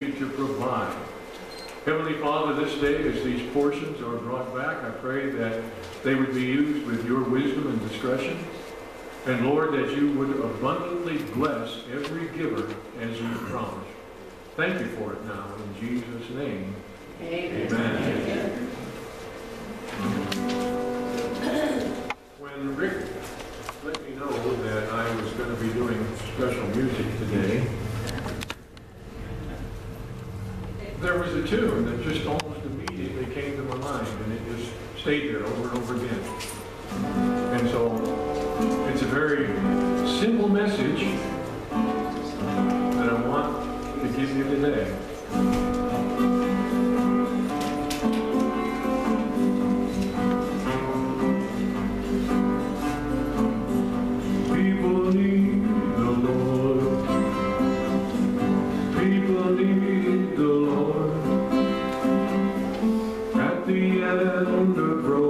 to provide. Heavenly Father, this day, as these portions are brought back, I pray that they would be used with your wisdom and discretion. And Lord, that you would abundantly bless every giver as you promised. Thank you for it now, in Jesus' name. Amen. When Rick let me know that I was going to be doing special music today, there was a tune that just almost immediately came to my mind, and it just stayed there over and over again. And so, it's a very simple message that I want to give you today. yellow the road.